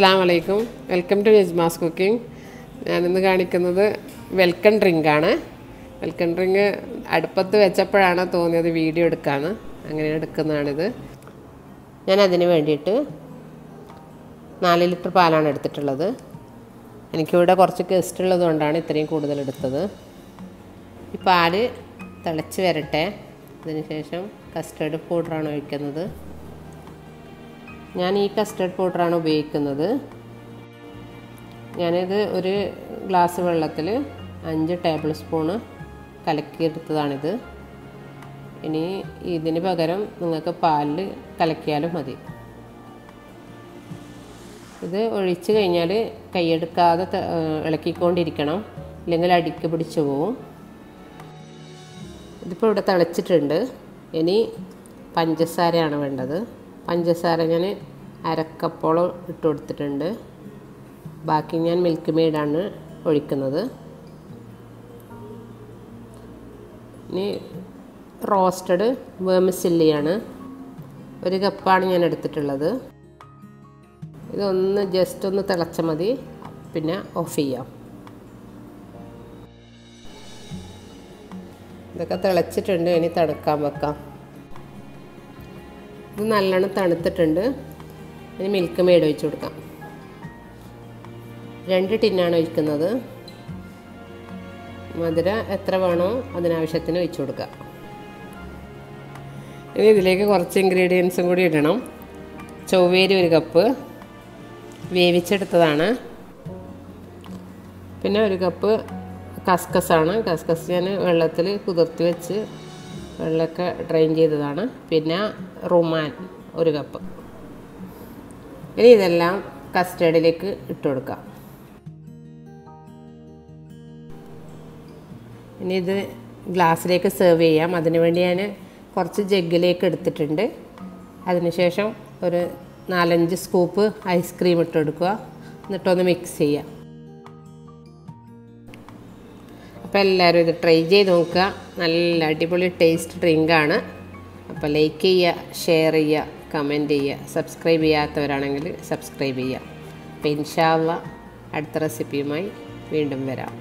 അസ്സാം വലൈക്കും welcome to യജ്മാസ് cooking. ഞാനിന്ന് കാണിക്കുന്നത് വെൽക്കം ഡ്രിങ്കാണ്. വെൽക്കം ഡ്രിങ്ക് അടുപ്പത്ത് വെച്ചപ്പോഴാണ് തോന്നിയത് വീഡിയോ എടുക്കാന്ന്. അങ്ങനെ എടുക്കുന്നതാണിത്. ഞാൻ അതിന് വേണ്ടിയിട്ട് നാല് ലിറ്റർ പാലാണ് എടുത്തിട്ടുള്ളത്. എനിക്കിവിടെ കുറച്ച് ഗസ്റ്റ് ഉള്ളത് കൊണ്ടാണ് ഇത്രയും കൂടുതൽ എടുത്തത്. ഈ പാൽ തിളച്ച് വരട്ടെ. അതിനുശേഷം കസ്റ്റേർഡ് പൗഡറാണ് ഒഴിക്കുന്നത്. ഞാൻ ഈ കസ്റ്റർഡ് പൗഡറാണ് ഉപയോഗിക്കുന്നത്. ഞാനിത് ഒരു ഗ്ലാസ് വെള്ളത്തിൽ അഞ്ച് ടേബിൾ സ്പൂണ് കലക്കിയെടുത്തതാണിത്. ഇനി ഇതിന് പകരം നിങ്ങൾക്ക് പാലിൽ കലക്കിയാലും മതി. ഇത് ഒഴിച്ച് കഴിഞ്ഞാൽ കൈയെടുക്കാതെ ഇളക്കിക്കൊണ്ടിരിക്കണം. ഇല്ലെങ്കിൽ അടിക്ക് പിടിച്ചു പോവും. ഇതിപ്പോൾ ഇവിടെ തിളച്ചിട്ടുണ്ട്. ഇനി പഞ്ചസാരയാണ് വേണ്ടത്. പഞ്ചസാര ഞാൻ അരക്കപ്പോളം ഇട്ട് കൊടുത്തിട്ടുണ്ട്. ബാക്കി ഞാൻ മിൽക്ക് മെയ്ഡാണ് ഒഴിക്കുന്നത്. ഇനി റോസ്റ്റഡ് വേമസില്ലിയാണ് ഒരു കപ്പാണ് ഞാൻ എടുത്തിട്ടുള്ളത്. ഇതൊന്ന് ജസ്റ്റ് ഒന്ന് തിളച്ച മതി. പിന്നെ ഓഫ് ചെയ്യാം. ഇതൊക്കെ തിളച്ചിട്ടുണ്ട്. ഇനി തണുക്കാൻ വെക്കാം. ഇത് നല്ലോണം തണുത്തിട്ടുണ്ട്. ഇനി മിൽക്ക് മെയ്ഡ് ഒഴിച്ചു കൊടുക്കാം. രണ്ട് ടിന്നാണ് ഒഴിക്കുന്നത്. മധുര എത്ര വേണോ അതിനാവശ്യത്തിന് ഒഴിച്ചു കൊടുക്കുക. ഇനി ഇതിലേക്ക് കുറച്ച് ഇൻഗ്രീഡിയൻസും കൂടി ഇടണം. ചൊവ്വേരി ഒരു കപ്പ്. വേവിച്ചെടുത്തതാണ്. പിന്നെ ഒരു കപ്പ് കസ്കസാണ്. കസ്കസ് ഞാൻ വെള്ളത്തിൽ കുതിർത്തി വെച്ച് വെള്ളമൊക്കെ ഡ്രെയിൻ ചെയ്തതാണ്. പിന്നെ റുമാൻ ഒരു കപ്പ് ഇനി ഇതെല്ലാം കസ്റ്റേർഡിലേക്ക് ഇട്ട് കൊടുക്കാം. ഇനി ഇത് ഗ്ലാസ്സിലേക്ക് സെർവ് ചെയ്യാം. അതിനുവേണ്ടി ഞാൻ കുറച്ച് ജഗ്ഗിലേക്ക് എടുത്തിട്ടുണ്ട്. അതിനുശേഷം ഒരു നാലഞ്ച് സ്കൂപ്പ് ഐസ്ക്രീം ഇട്ടെടുക്കുക എന്നിട്ടൊന്ന് മിക്സ് ചെയ്യുക അപ്പോൾ എല്ലാവരും ഇത് ട്രൈ ചെയ്ത് നോക്കുക. നല്ല അടിപൊളി ടേസ്റ്റ് ഡ്രിങ്കാണ് അപ്പോൾ ലൈക്ക് ചെയ്യുക ഷെയർ ചെയ്യുക കമന്റ് ചെയ്യുക. സബ്സ്ക്രൈബ് ചെയ്യാത്തവരാണെങ്കിൽ സബ്സ്ക്രൈബ് ചെയ്യുക. അപ്പോൾ ഇൻഷാല്ല അടുത്ത റെസിപ്പിയുമായി വീണ്ടും വരാം.